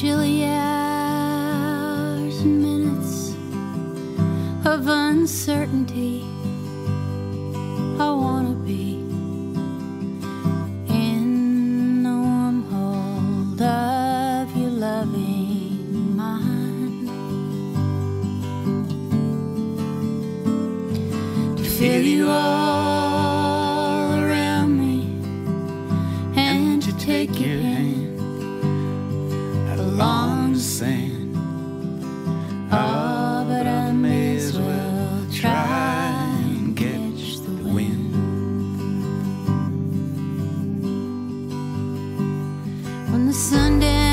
chilly hours and minutes of uncertainty. I wanna be in the warm hold of your loving mind to feel you all around me and to take you. the sun down.